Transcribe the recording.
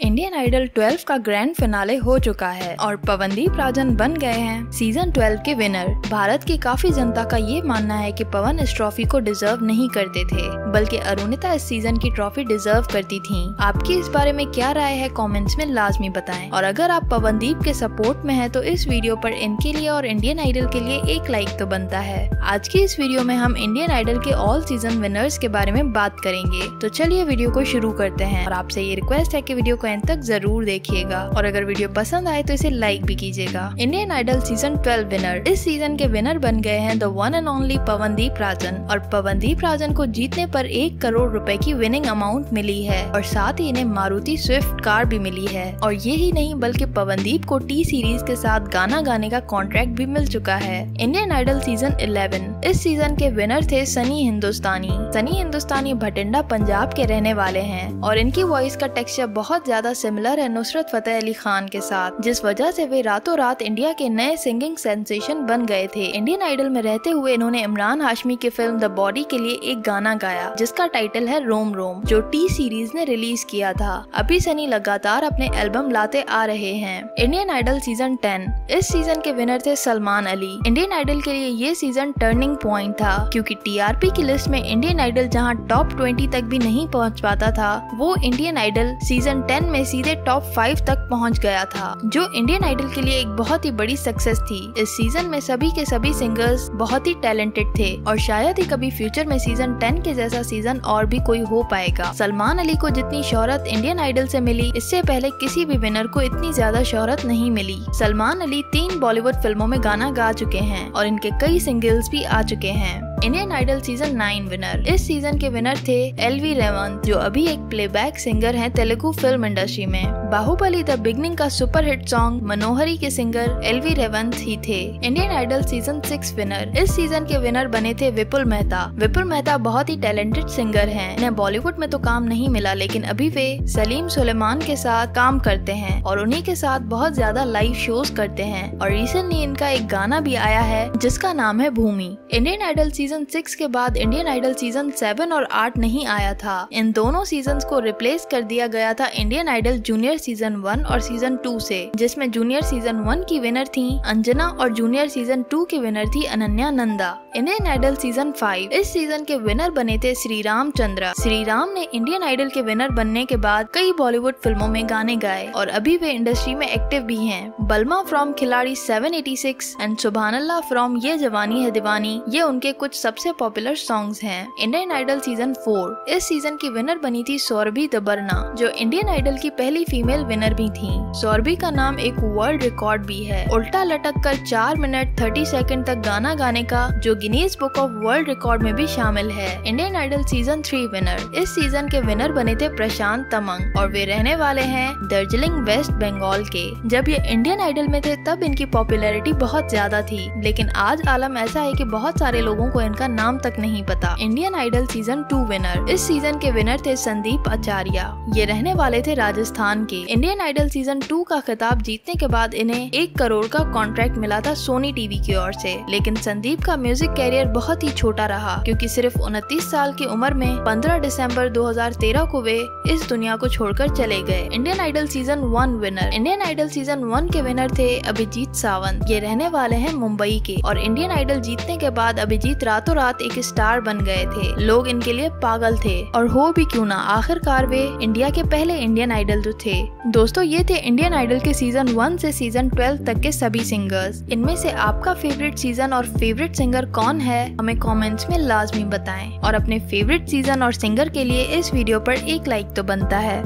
Indian idol 12 का grand finale हो चुका है और पवनदीप राजन बन गए हैं सीज़न 12 के विनर भारत की काफ़ी जनता का ये मानना है कि पवन इस ट्रॉफी को डिजर्व नहीं करते थे, बल्कि अरुणिता इस सीज़न की ट्रॉफी डिजर्व करती थी। आपकी इस बारे में क्या राय है कमेंट्स में लाजमी बताएँ। और अगर आप पवनदीप के सपोर्ट में है तो इस वीडियो आरोप इनके लिए और इंडियन आइडल के लिए एक लाइक तो बनता है। आज की इस वीडियो में हम इंडियन आइडल के ऑल सीज़न विनर्स के बारे में बात करेंगे। तो चलिए वीडियो को शुरू करते हैं और आपसे ये रिक्वेस्ट है की वीडियो को एंड तक ज़रूर देखिएगा। और अगर वीडियो पसंद आए तो इसे लाइक भी कीजिएगा। इंडियन आइडल सीज़न 12 विनर इस सीज़न के विनर बन गए हैं the one and only Pavandeep Rajan और पवनदीप राजन को जीतने पर एक करोड़ रुपए की विनिंग अमाउंट मिली है। और साथ ही इन्हें मारुति स्विफ्ट कार भी मिली है। और ये ही नहीं, बल्कि पवनदीप को टी सीरीज़ के साथ गाना गाने का कॉन्ट्रैक्ट भी मिल चुका है। इंडियन आइडल सीज़न 11 इस सीज़न के विनर थे सनी हिंदुस्तानी सनी हिंदुस्तानी भटिंडा पंजाब के रहने वाले हैं। और इनकी वॉइस का टेक्सचर बहुत ज़्यादा सिमिलर सिमिलर है नुसरत फतेह अली खान के साथ, जिस वजह से वे रातों रात इंडिया के नए सिंगिंग सेंसेशन बन गए थे। इंडियन आइडल में रहते हुए इन्होंने इमरान हाशमी की फ़िल्म द बॉडी के लिए एक गाना गाया, जिसका टाइटल है रोम रोम, जो टी सीरीज़ ने रिलीज़ किया था। अभी सनी लगातार अपने एल्बम लाते आ रहे हैं। इंडियन आइडल सीज़न टेन इस सीज़न के विनर थे सलमान अली। इंडियन आइडल के लिए ये सीज़न टर्निंग पॉइंट था, क्योंकि टीआरपी की लिस्ट में इंडियन आइडल जहाँ टॉप ट्वेंटी तक भी नहीं पहुँच पाता था, वो इंडियन आइडल सीज़न टेन में सीधे टॉप फाइव तक पहुँच गया था, जो इंडियन आइडल के लिए एक बहुत ही बड़ी सक्सेस थी। इस सीज़न में सभी के सभी सिंगर्स बहुत ही टैलेंटेड थे और शायद ही कभी फ्यूचर में सीज़न टेन के जैसा सीज़न और भी कोई हो पाएगा। सलमान अली को जितनी शोहरत इंडियन आइडल से मिली, इससे पहले किसी भी विनर को इतनी ज़्यादा शोहरत नहीं मिली। सलमान अली तीन बॉलीवुड फ़िल्मों में गाना गा चुके हैं और इनके कई सिंगल्स भी आ चुके हैं। Indian Idol season nine winner इस सीज़न के विनर थे एल वी रेवंत जो अभी एक प्लेबैक सिंगर हैं तेलुगु फ़िल्म इंडस्ट्री में। बाहुबली द बिगनिंग का सुपर हिट सॉन्ग मनोहरी के सिंगर एल वी रेवंत ही थे। Indian Idol season six winner इस सीज़न के विनर बने थे विपुल मेहता। विपुल मेहता बहुत ही टैलेंटेड सिंगर हैं। इन्हें बॉलीवुड में तो काम नहीं मिला, लेकिन अभी वे सलीम सुलेमान के साथ काम करते हैं और उन्हीं के साथ बहुत ज़्यादा लाइव शोज़ करते हैं। और रिसेंटली इनका एक गाना भी आया है, जिसका नाम है Bhoomi. Indian Idol season season six के बाद इंडियन आइडल सीज़न सेवन और आठ नहीं आया था। इन दोनों सीज़न को रिप्लेस कर दिया गया था Indian Idol junior season one और सीज़न टू से, जिसमें जूनियर सीज़न वन की विनर थी अंजना और जूनियर सीज़न टू की विनर थी Ananya Nanda. Indian Idol season five इस सीज़न के विनर बने थे श्री राम चंद्रा श्री राम ने इंडियन आइडल के विनर बनने के बाद कई बॉलीवुड फ़िल्मों में गाने गाए और अभी वे इंडस्ट्री में एक्टिव भी हैं। बलमा फ्रॉम खिलाड़ी 786 एंड सुबहान अल्लाह फ्रॉम ये जवानी है दीवानी, ये उनके कुछ सबसे पॉपुलर सॉन्ग्स हैं। इंडियन आइडल सीज़न फोर इस सीज़न की विनर बनी थी सौरभी दबरना, जो इंडियन आइडल की पहली फीमेल विनर भी थी। सौरभी का नाम एक वर्ल्ड रिकॉर्ड भी है। उल्टा लटक कर चार मिनट थर्टी सेकेंड तक गाना गाने का, जो Guinness book of world record में भी शामिल है। Indian Idol season three winner इस सीज़न के विनर बने थे प्रशांत तमंग, और वे रहने वाले हैं दार्जिलिंग, वेस्ट बंगाल के। जब ये इंडियन आइडल में थे, तब इनकी पॉपुलैरिटी बहुत ज़्यादा थी। लेकिन आज आलम ऐसा है कि बहुत सारे लोगों को इनका नाम तक नहीं पता। Indian Idol season two winner इस सीज़न के विनर थे संदीप आचार्य। ये रहने वाले थे राजस्थान के। इंडियन आइडल सीज़न टू का खिताब जीतने के बाद इन्हें एक करोड़ का कॉन्ट्रैक्ट मिला था सोनी टीवी की ओर से। लेकिन संदीप का म्यूज़िक कैरियर बहुत ही छोटा रहा, क्योंकि सिर्फ़ उनतीस साल की उम्र में 15 दिसंबर 2013 को वे इस दुनिया को छोड़कर चले गए। Indian Idol season one winner Indian Idol season one के विनर थे अभिजीत सावंत। ये रहने वाले हैं मुंबई के। और इंडियन आइडल जीतने के बाद अभिजीत रातों रात एक स्टार बन गए थे। लोग इनके लिए पागल थे। और हो भी क्यों ना आखिरकार वे इंडिया के पहले इंडियन आइडल जो थे। दोस्तों, ये थे इंडियन आइडल के सीज़न वन से सीज़न ट्वेल्व तक के सभी सिंगर्स इनमें से आपका फेवरेट सीज़न और फेवरेट सिंगर कौन है, हमें कमेंट्स में लाजमी बताएँ। और अपने फेवरेट सीज़न और सिंगर के लिए इस वीडियो पर एक लाइक तो बनता है।